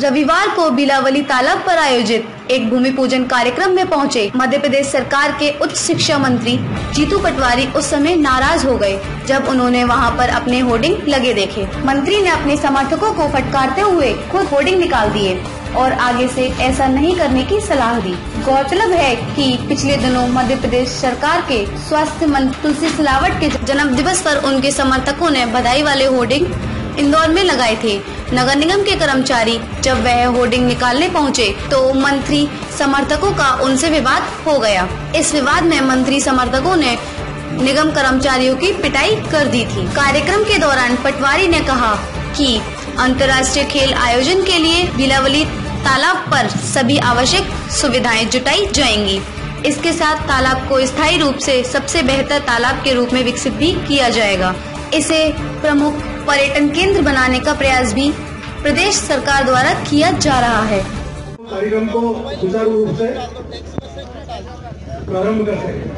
रविवार को बिलावली तालाब पर आयोजित एक भूमि पूजन कार्यक्रम में पहुँचे मध्य प्रदेश सरकार के उच्च शिक्षा मंत्री जीतू पटवारी उस समय नाराज़ हो गए जब उन्होंने वहाँ पर अपने होर्डिंग लगे देखे। मंत्री ने अपने समर्थकों को फटकारते हुए खुद होर्डिंग निकाल दिए और आगे से ऐसा नहीं करने की सलाह दी। गौरतलब है कि पिछले दिनों मध्य प्रदेश सरकार के स्वास्थ्य मंत्री तुलसी सिलावट के जन्म दिवस पर उनके समर्थकों ने बधाई वाले होर्डिंग इंदौर में लगाए थे। नगर निगम के कर्मचारी जब वह होर्डिंग निकालने पहुँचे तो मंत्री समर्थकों का उनसे विवाद हो गया। इस विवाद में मंत्री समर्थकों ने निगम कर्मचारियों की पिटाई कर दी थी। कार्यक्रम के दौरान पटवारी ने कहा कि अंतर्राष्ट्रीय खेल आयोजन के लिए बिलावली तालाब पर सभी आवश्यक सुविधाएँ जुटाई जाएँगी। इसके साथ तालाब को स्थायी रूप से सबसे बेहतर तालाब के रूप में विकसित भी किया जाएगा। इसे प्रमुख पर्यटन केंद्र बनाने का प्रयास भी प्रदेश सरकार द्वारा किया जा रहा है। कार्यक्रम को सुचारू रूप से प्रारंभ कर सके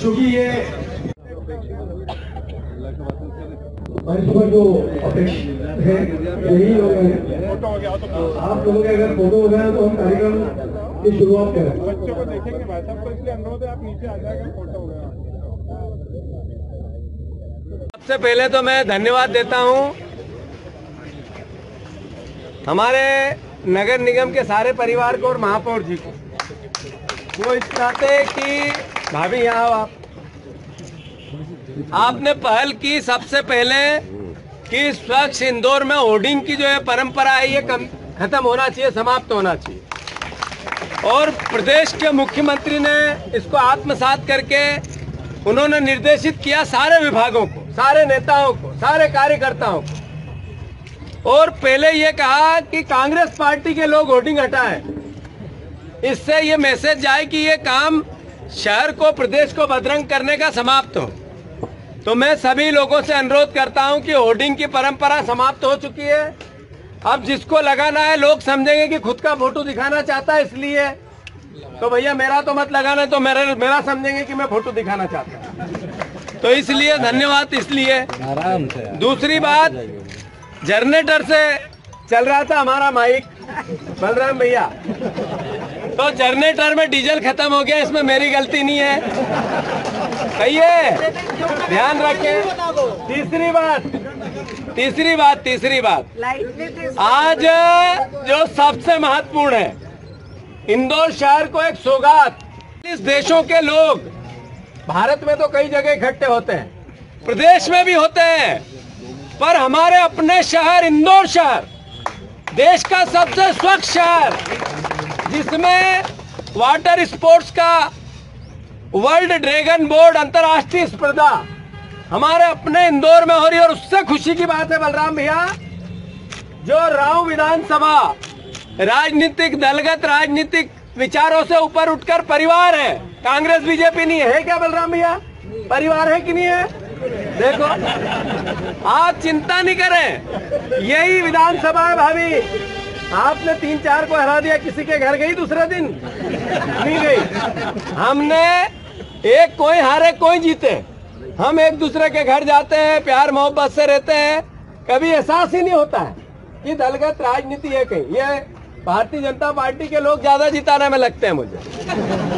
चूँकि ये मंच पर जो अपेक्षित है यही लोग हैं। आप लोगों के अगर फ़ोटो हो गया तो हम कार्यक्रम की शुरुआत करें। बच्चों को देखेंगे भाई साहब तो इसलिए अनुरोध है आप नीचे आ जाएगा फ़ोटो हो गया। सबसे पहले तो मैं धन्यवाद देता हूँ हमारे नगर निगम के सारे परिवार को और महापौर जी को। वो इस नाते कि भाभी यहाँ आओ आप आपने पहल की सबसे पहले कि स्वच्छ इंदौर में होर्डिंग की जो है परंपरा है, ये खत्म होना चाहिए, समाप्त होना चाहिए। और प्रदेश के मुख्यमंत्री ने इसको आत्मसात करके उन्होंने निर्देशित किया सारे विभागों को, सारे नेताओं को, सारे कार्यकर्ताओं को। और पहले ये कहा कि कांग्रेस पार्टी के लोग होर्डिंग हटाएँ। इससे ये मैसेज जाए कि ये काम शहर को, प्रदेश को बदरंग करने का समाप्त हो। तो मैं सभी लोगों से अनुरोध करता हूँ कि होर्डिंग की परंपरा समाप्त हो चुकी है। अब जिसको लगाना है लोग समझेंगे कि खुद का फ़ोटो दिखाना चाहता है इसलिए। तो भैया मेरा तो मत लगाना तो मेरा मेरा समझेंगे कि मैं फ़ोटो दिखाना चाहता हूँ। तो इसलिए धन्यवाद इसलिए। दूसरी बात जनरेटर से चल रहा था हमारा माइक। बलराम भैया तो जनरेटर में डीजल खत्म हो गया इसमें मेरी गलती नहीं है। सही है। ध्यान रखें। तीसरी बात। तीसरी बात तीसरी बात। आज जो सबसे महत्वपूर्ण है, इंदौर शहर को एक सौगात। इस देशों के लोग भारत में तो कई जगह इकट्ठे होते हैं, प्रदेश में भी होते हैं, पर हमारे अपने शहर, इंदौर शहर, देश का सबसे स्वच्छ शहर, जिसमें वाटर स्पोर्ट्स का वर्ल्ड ड्रैगन बोर्ड अंतर्राष्ट्रीय स्पर्धा। हमारे अपने इंदौर में हो रही है और उससे खुशी की बात है बलराम भैया। जो राव विधानसभा राजनीतिक दलगत राजनीतिक विचारों से ऊपर उठकर परिवार है कांग्रेस बीजेपी नहीं है, क्या बलराम भैया? परिवार है कि नहीं है? देखो आप चिंता नहीं करें यही विधानसभा है भाभी। आपने तीन चार को हरा दिया किसी के घर गई दूसरे दिन? नहीं गई। हमने एक कोई हारे, कोई जीते। हम एक दूसरे के घर जाते हैं, प्यार, मोहब्बत से रहते हैं। कभी एहसास ही नहीं होता है कि दलगत राजनीति एक है। ये भारतीय जनता पार्टी के लोग ज़्यादा जिताने में लगते हैं मुझे।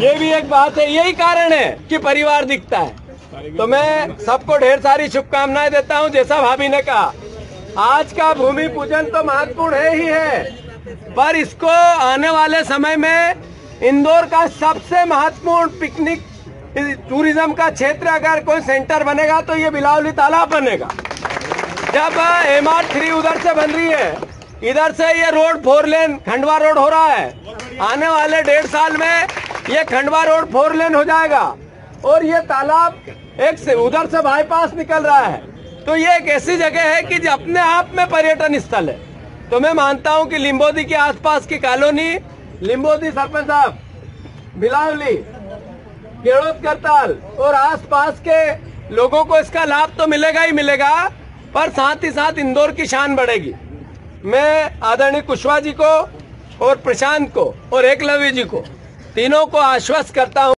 ये भी एक बात है, यही कारण है कि परिवार दिखता है। तो मैं सबको ढेर सारी शुभकामनाएँ देता हूँ, जैसा भाभी ने कहा। आज का भूमि पूजन तो महत्वपूर्ण है ही है, पर इसको आने वाले समय में इंदौर का सबसे महत्वपूर्ण पिकनिक टूरिज़्म का क्षेत्र अगर कोई सेंटर बनेगा तो ये बिलावली तालाब बनेगा। जब एम आर थ्री उधर से बन रही है, इधर से ये road four lane, Khandwa road हो रहा है। आने वाले डेढ़ साल में ये खंडवा रोड फोर लेन हो जाएगा। और ये तालाब एक से उधर से बाईपास निकल रहा है। तो ये एक ऐसी जगह है कि अपने आप में पर्यटन स्थल है। तो मैं मानता हूँ कि लिम्बोदी के आसपास की कॉलोनी लिम्बोदी सरपंच साहब, बिलावली केड़ोद करताल। और आसपास के लोगों को इसका लाभ तो मिलेगा ही मिलेगा, पर साथ ही साथ इंदौर की शान बढ़ेगी। मैं आदरणीय कुशवाहा जी को और प्रशांत को और एकलव्य जी को तीनों को आश्वस्त करता हूँ।